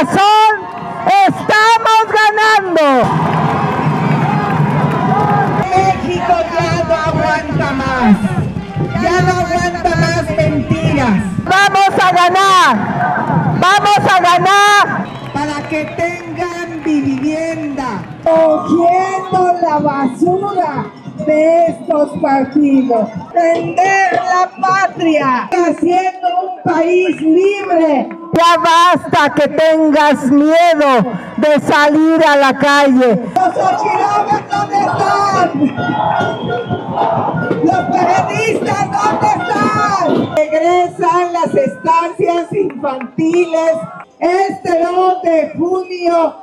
estamos ganando. México ya no aguanta más. Ya no aguanta más mentiras. Vamos a ganar. Vamos a ganar. Para que tengan vivienda. Cogiendo la basura de estos partidos. Vender la patria. Haciendo un país libre. Ya basta que tengas miedo de salir a la calle. Los Ochirabes, ¿dónde están? Los periodistas, ¿dónde están? Regresan las estancias infantiles este 2 de junio.